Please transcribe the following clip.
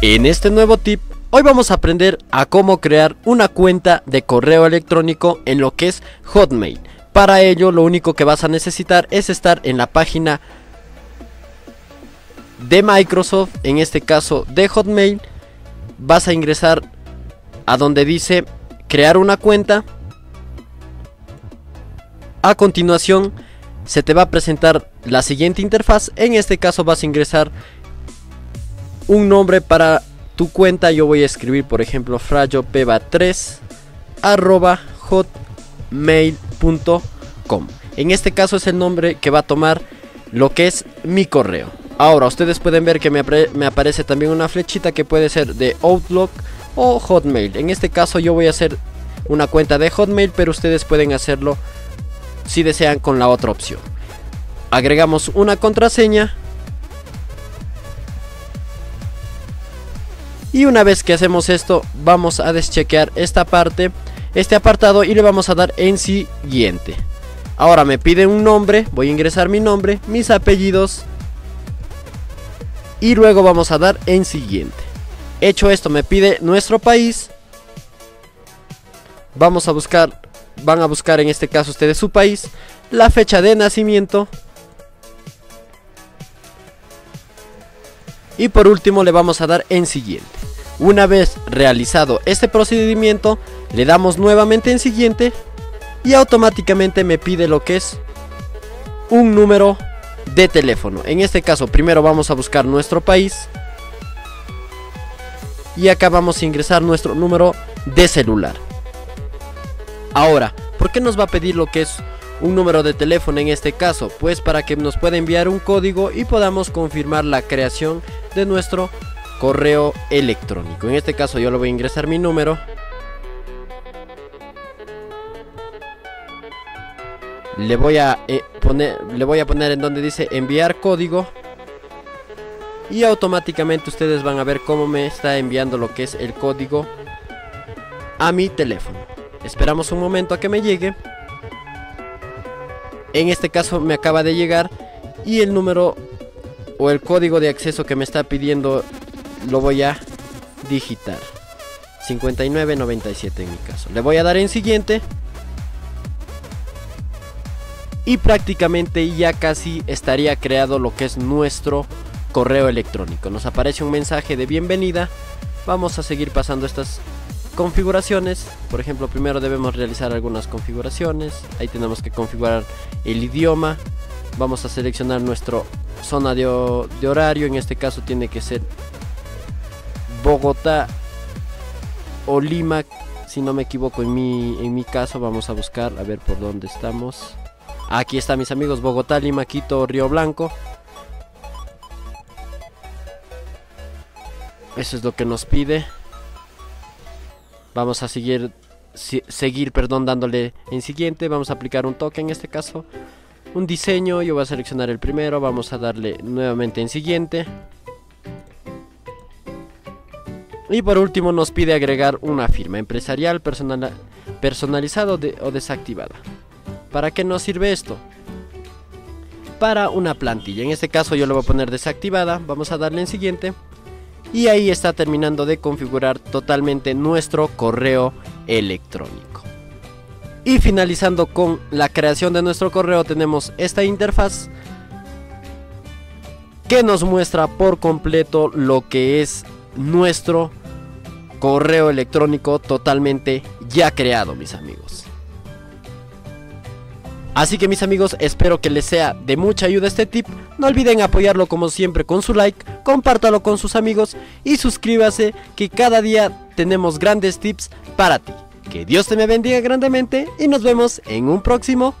En este nuevo tip, hoy vamos a aprender a cómo crear una cuenta de correo electrónico en lo que es Hotmail. Para ello, lo único que vas a necesitar es estar en la página de Microsoft, en este caso de Hotmail. Vas a ingresar a donde dice crear una cuenta. A continuación, se te va a presentar la siguiente interfaz. En este caso vas a ingresar un nombre para tu cuenta. Yo voy a escribir, por ejemplo, frayopeva3 arroba hotmail.com. En este caso es el nombre que va a tomar lo que es mi correo. Ahora, ustedes pueden ver que me, me aparece también una flechita que puede ser de Outlook o Hotmail. En este caso yo voy a hacer una cuenta de Hotmail, pero ustedes pueden hacerlo si desean con la otra opción. Agregamos una contraseña Y una vez que hacemos esto, vamos a deschequear esta parte, este apartado y le vamos a dar en siguiente. Ahora me pide un nombre, voy a ingresar mi nombre, mis apellidos y luego vamos a dar en siguiente. Hecho esto, me pide nuestro país. Vamos a buscar, van a buscar en este caso ustedes su país, la fecha de nacimiento. Y por último le vamos a dar en siguiente. Una vez realizado este procedimiento, le damos nuevamente en siguiente y automáticamente me pide lo que es un número de teléfono. En este caso, primero vamos a buscar nuestro país y acá vamos a ingresar nuestro número de celular. Ahora, ¿por qué nos va a pedir lo que es un número de teléfono en este caso? Pues para que nos pueda enviar un código y podamos confirmar la creación de nuestro correo electrónico. En este caso yo le voy a ingresar mi número. Le voy a eh, poner le voy a poner en donde dice enviar código y automáticamente ustedes van a ver cómo me está enviando lo que es el código a mi teléfono. Esperamos un momento a que me llegue. En este caso me acaba de llegar y el número o el código de acceso que me está pidiendo lo voy a digitar. 5997 en mi caso. Le voy a dar en siguiente. Y prácticamente ya casi estaría creado lo que es nuestro correo electrónico. Nos aparece un mensaje de bienvenida. Vamos a seguir pasando estas configuraciones. Por ejemplo, primero debemos realizar algunas configuraciones. Ahí tenemos que configurar el idioma. Vamos a seleccionar nuestra zona de, horario. En este caso tiene que ser Bogotá o Lima, si no me equivoco en mi, en mi caso, vamos a buscar a ver por dónde estamos. Aquí están mis amigos, Bogotá, Lima, Quito, Río Blanco. Eso es lo que nos pide. Vamos a seguir, seguir perdón, dándole en siguiente. Vamos a aplicar un toque en este caso. Un diseño, yo voy a seleccionar el primero. Vamos a darle nuevamente en siguiente. Y por último nos pide agregar una firma empresarial personal, personalizada o desactivada. ¿Para qué nos sirve esto? Para una plantilla. En este caso yo lo voy a poner desactivada. Vamos a darle en siguiente. Y ahí está terminando de configurar totalmente nuestro correo electrónico. Y finalizando con la creación de nuestro correo tenemos esta interfaz que nos muestra por completo lo que es nuestro correo electrónico totalmente ya creado, mis amigos. Así que mis amigos, espero que les sea de mucha ayuda este tip. No olviden apoyarlo como siempre con su like, compártalo con sus amigos y suscríbase que cada día tenemos grandes tips para ti. Que Dios te me bendiga grandemente y nos vemos en un próximo